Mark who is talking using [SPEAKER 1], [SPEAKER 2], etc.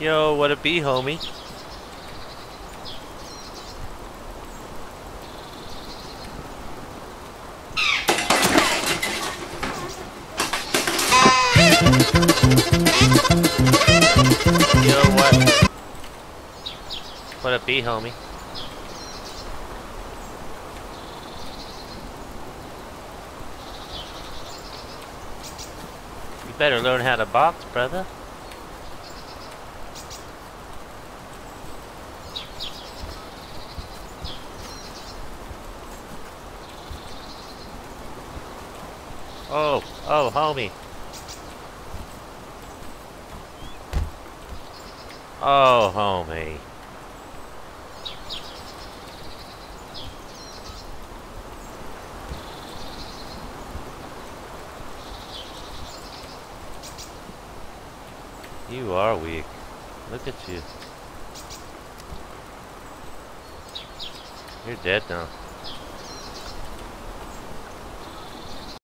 [SPEAKER 1] Yo, what it be, homie? Yo, what? What it be, homie? You better learn how to box, brother. Oh, oh, homie. Oh, homie. You are weak. Look at you. You're dead now.